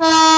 Uh...